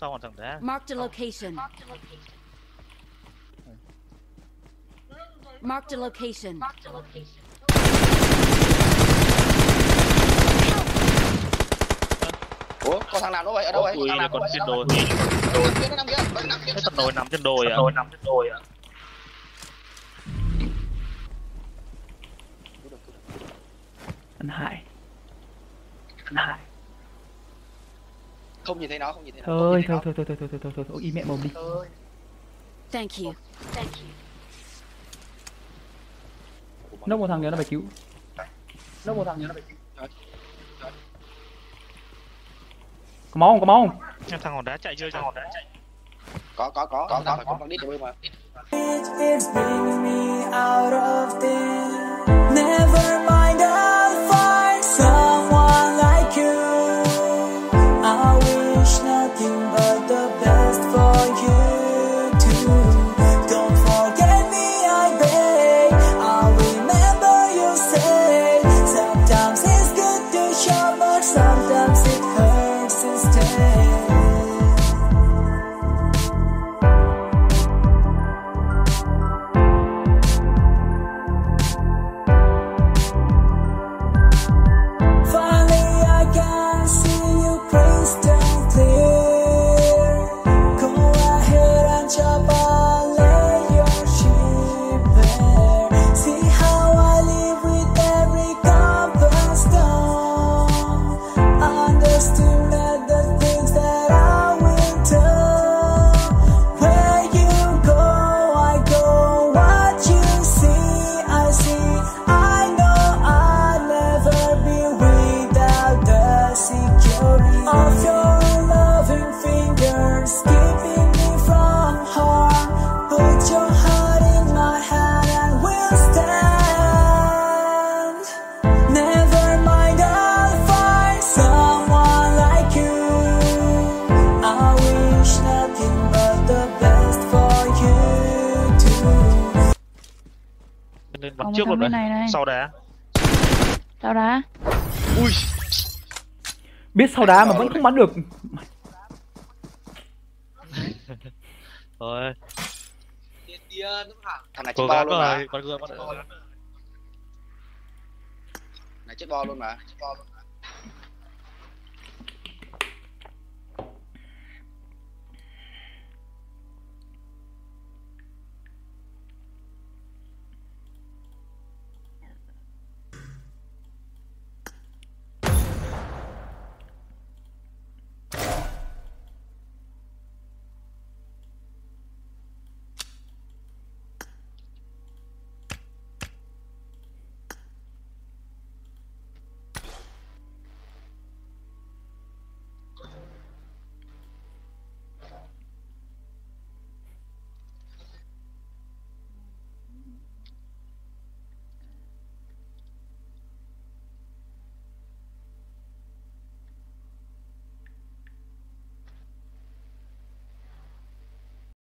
sau còn thằng đá Marked a location. Marked a location. ủa con thằng nào nó vậy? Ở đâu vậy? thằng nào con trên đồi. kia nó nằm kia nó nằm kia cái thằng đồi nằm trên đồi à? đồi nằm trên đồi à anh Hải. Anh Hải không nhìn thấy nó không nhìn thấy nó. Thôi thôi thấy thôi thôi thôi thôi thôi thôi thôi im mẹ mồm đi. Thank you. nó. nó một thằng nữa nó phải cứu. Nó một thằng nữa nó phải cứu. Có máu không? Có máu không? Thằng hòn đá chạy chưa thằng hòn đá chạy có có có có. có con đít để bơi mà bye. Nên bắn Còn trước luôn đấy này này. sau đá. Sao đá? ui. Biết sau đá mà vẫn không bắn được. Rồi thằng này chết bo luôn mà. con gương con này chết bo luôn mà. chết bo luôn